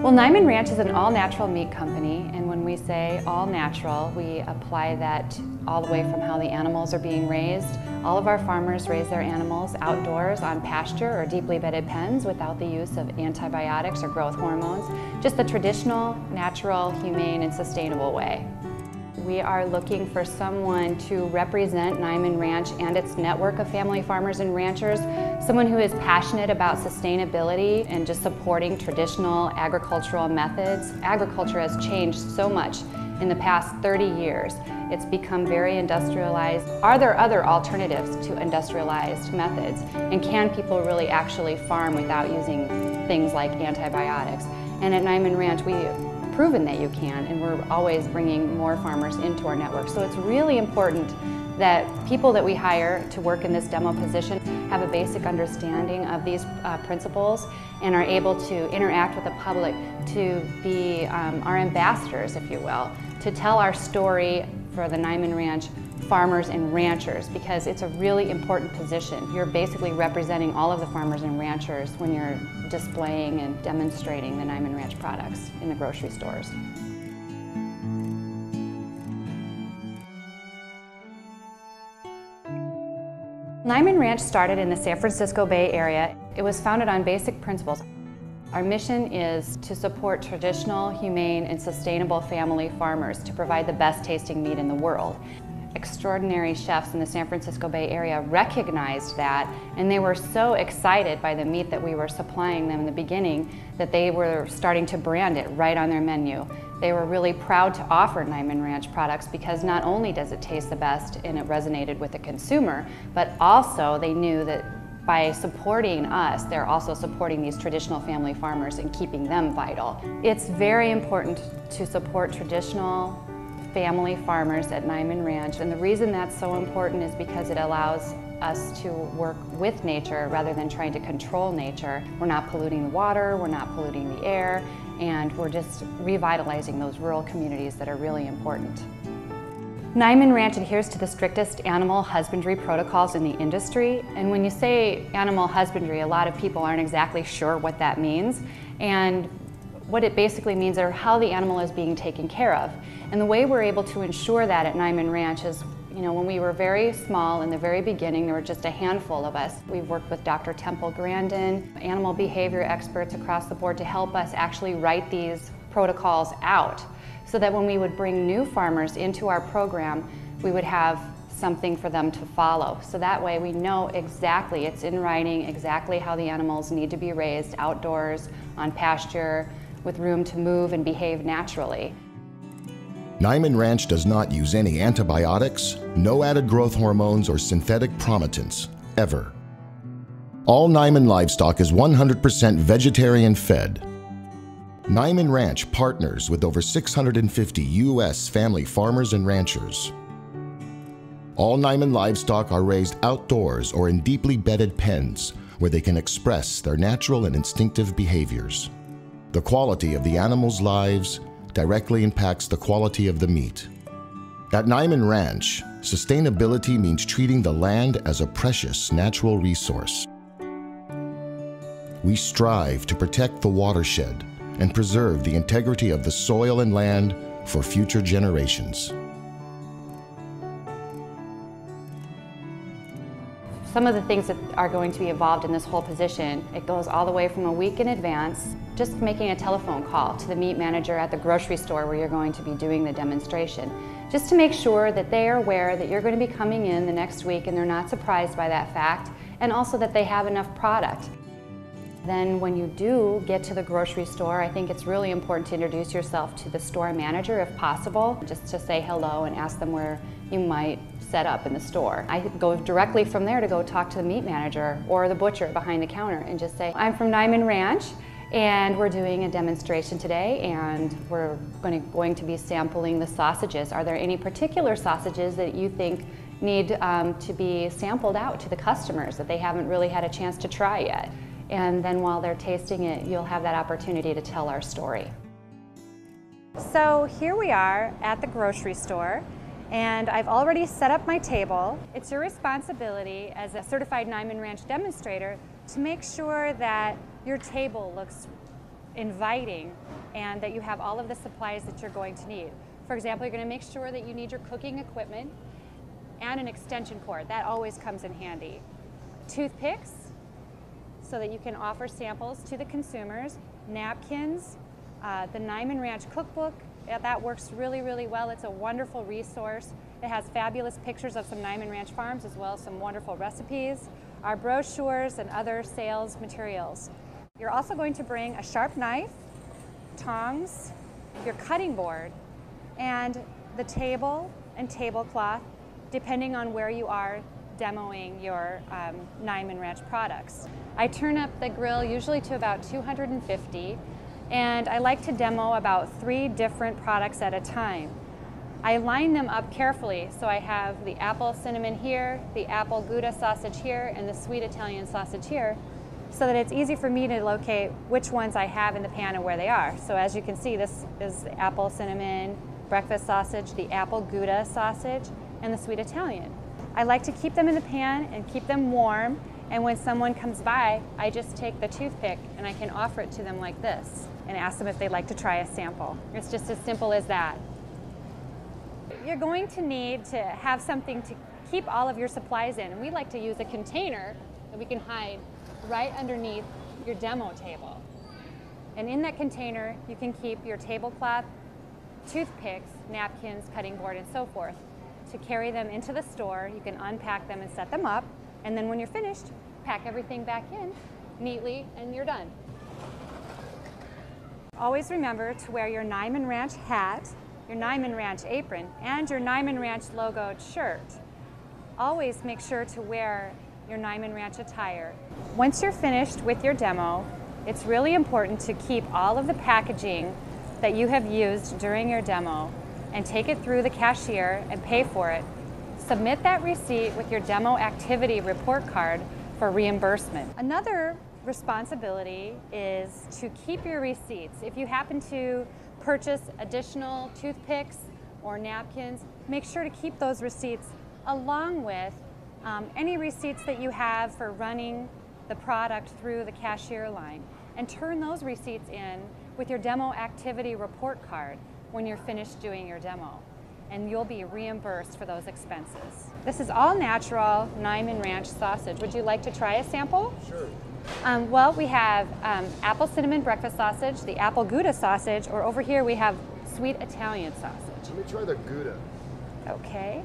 Well, Niman Ranch is an all-natural meat company, and when we say all-natural, we apply that all the way from how the animals are being raised. All of our farmers raise their animals outdoors on pasture or deeply bedded pens without the use of antibiotics or growth hormones, just the traditional, natural, humane, and sustainable way. We are looking for someone to represent Niman Ranch and its network of family farmers and ranchers, someone who is passionate about sustainability and just supporting traditional agricultural methods. Agriculture has changed so much in the past 30 years. It's become very industrialized. Are there other alternatives to industrialized methods? And can people really actually farm without using things like antibiotics? And at Niman Ranch, we proven that you can, and we're always bringing more farmers into our network. So it's really important that people that we hire to work in this demo position have a basic understanding of these uh, principles and are able to interact with the public to be um, our ambassadors, if you will, to tell our story for the Niman Ranch farmers and ranchers because it's a really important position. You're basically representing all of the farmers and ranchers when you're displaying and demonstrating the Niman Ranch products in the grocery stores. Niman Ranch started in the San Francisco Bay Area. It was founded on basic principles. Our mission is to support traditional, humane, and sustainable family farmers to provide the best tasting meat in the world extraordinary chefs in the San Francisco Bay Area recognized that and they were so excited by the meat that we were supplying them in the beginning that they were starting to brand it right on their menu. They were really proud to offer Niman Ranch products because not only does it taste the best and it resonated with the consumer, but also they knew that by supporting us, they're also supporting these traditional family farmers and keeping them vital. It's very important to support traditional family farmers at Niman Ranch. And the reason that's so important is because it allows us to work with nature rather than trying to control nature. We're not polluting the water, we're not polluting the air, and we're just revitalizing those rural communities that are really important. Niman Ranch adheres to the strictest animal husbandry protocols in the industry. And when you say animal husbandry, a lot of people aren't exactly sure what that means. And what it basically means are how the animal is being taken care of. And the way we're able to ensure that at Niman Ranch is, you know, when we were very small in the very beginning, there were just a handful of us. We've worked with Dr. Temple Grandin, animal behavior experts across the board to help us actually write these protocols out so that when we would bring new farmers into our program, we would have something for them to follow. So that way we know exactly, it's in writing, exactly how the animals need to be raised outdoors, on pasture, with room to move and behave naturally. Niman Ranch does not use any antibiotics, no added growth hormones, or synthetic promotants, ever. All Niman livestock is 100% vegetarian fed. Niman Ranch partners with over 650 U.S. family farmers and ranchers. All Niman livestock are raised outdoors or in deeply bedded pens where they can express their natural and instinctive behaviors. The quality of the animals' lives directly impacts the quality of the meat. At Niman Ranch, sustainability means treating the land as a precious natural resource. We strive to protect the watershed and preserve the integrity of the soil and land for future generations. Some of the things that are going to be involved in this whole position, it goes all the way from a week in advance, just making a telephone call to the meat manager at the grocery store where you're going to be doing the demonstration, just to make sure that they are aware that you're going to be coming in the next week and they're not surprised by that fact, and also that they have enough product. Then when you do get to the grocery store, I think it's really important to introduce yourself to the store manager if possible, just to say hello and ask them where you might set up in the store. I go directly from there to go talk to the meat manager or the butcher behind the counter and just say, I'm from Niman Ranch and we're doing a demonstration today and we're going to, going to be sampling the sausages. Are there any particular sausages that you think need um, to be sampled out to the customers that they haven't really had a chance to try yet? And then while they're tasting it, you'll have that opportunity to tell our story. So here we are at the grocery store and I've already set up my table. It's your responsibility as a certified Niman Ranch demonstrator to make sure that your table looks inviting and that you have all of the supplies that you're going to need. For example, you're going to make sure that you need your cooking equipment and an extension cord. That always comes in handy. Toothpicks, so that you can offer samples to the consumers. Napkins, uh, the Niman Ranch cookbook, that works really, really well. It's a wonderful resource. It has fabulous pictures of some Niman Ranch farms as well as some wonderful recipes, our brochures and other sales materials. You're also going to bring a sharp knife, tongs, your cutting board, and the table and tablecloth, depending on where you are demoing your um, Niman Ranch products. I turn up the grill usually to about 250, and I like to demo about three different products at a time. I line them up carefully, so I have the apple cinnamon here, the apple Gouda sausage here, and the sweet Italian sausage here, so that it's easy for me to locate which ones I have in the pan and where they are. So as you can see, this is the apple cinnamon breakfast sausage, the apple Gouda sausage, and the sweet Italian. I like to keep them in the pan and keep them warm, and when someone comes by, I just take the toothpick and I can offer it to them like this and ask them if they'd like to try a sample. It's just as simple as that. You're going to need to have something to keep all of your supplies in, and we like to use a container that we can hide right underneath your demo table. And in that container, you can keep your tablecloth, toothpicks, napkins, cutting board, and so forth. To carry them into the store, you can unpack them and set them up, and then when you're finished, pack everything back in neatly, and you're done. Always remember to wear your Niman Ranch hat, your Niman Ranch apron, and your Niman Ranch logoed shirt. Always make sure to wear your Niman Ranch attire. Once you're finished with your demo, it's really important to keep all of the packaging that you have used during your demo and take it through the cashier and pay for it. Submit that receipt with your demo activity report card for reimbursement. Another responsibility is to keep your receipts. If you happen to purchase additional toothpicks or napkins, make sure to keep those receipts along with um, any receipts that you have for running the product through the cashier line and turn those receipts in with your demo activity report card when you're finished doing your demo and you'll be reimbursed for those expenses. This is all natural Niman Ranch sausage. Would you like to try a sample? Sure. Um, well, we have um, apple cinnamon breakfast sausage, the apple Gouda sausage, or over here we have sweet Italian sausage. Let me try the Gouda. Okay.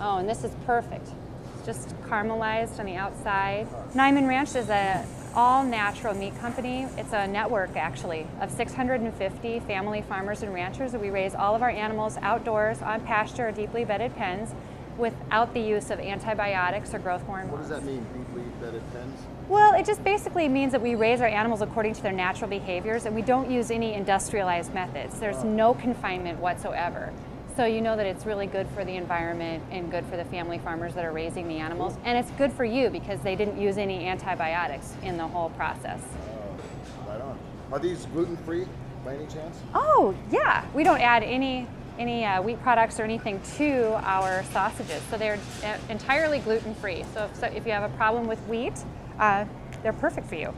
Oh, and this is perfect. It's Just caramelized on the outside. Niman Ranch is a all natural meat company. It's a network actually of 650 family farmers and ranchers. We raise all of our animals outdoors on pasture or deeply bedded pens without the use of antibiotics or growth hormones. What does that mean, deeply bedded pens? Well, it just basically means that we raise our animals according to their natural behaviors and we don't use any industrialized methods. There's no confinement whatsoever. So you know that it's really good for the environment and good for the family farmers that are raising the animals. And it's good for you because they didn't use any antibiotics in the whole process. Oh, right on. Are these gluten-free by any chance? Oh, yeah. We don't add any any uh, wheat products or anything to our sausages. So they're uh, entirely gluten-free. So if, so if you have a problem with wheat, uh, they're perfect for you.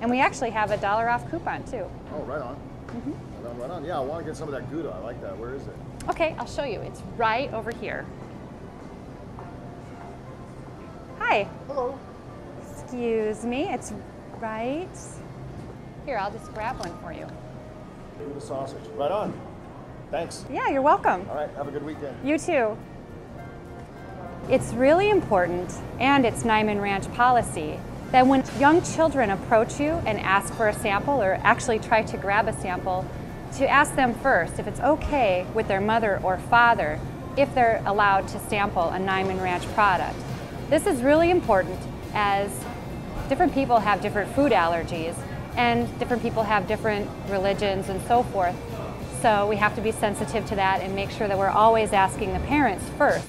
And we actually have a dollar off coupon too. Oh, right on. Mm-hmm. Right on, right on. Yeah, I want to get some of that Gouda. I like that. Where is it? Okay, I'll show you. It's right over here. Hi. Hello. Excuse me, it's right. Here, I'll just grab one for you. Give the sausage. Right on. Thanks. Yeah, you're welcome. All right, have a good weekend. You too. It's really important, and it's Niman Ranch policy, that when young children approach you and ask for a sample or actually try to grab a sample, to ask them first if it's okay with their mother or father if they're allowed to sample a Niman Ranch product. This is really important as different people have different food allergies and different people have different religions and so forth. So we have to be sensitive to that and make sure that we're always asking the parents first.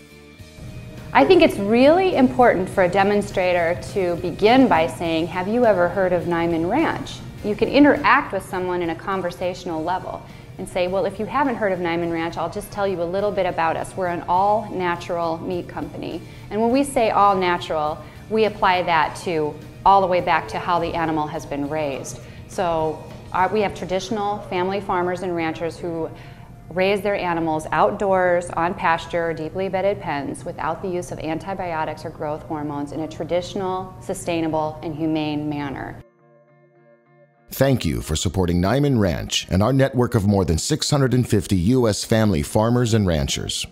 I think it's really important for a demonstrator to begin by saying, have you ever heard of Niman Ranch? You can interact with someone in a conversational level and say, well, if you haven't heard of Niman Ranch, I'll just tell you a little bit about us. We're an all-natural meat company. And when we say all natural, we apply that to all the way back to how the animal has been raised. So our, we have traditional family farmers and ranchers who raise their animals outdoors on pasture or deeply bedded pens without the use of antibiotics or growth hormones in a traditional, sustainable, and humane manner. Thank you for supporting Niman Ranch and our network of more than 650 U.S. family farmers and ranchers.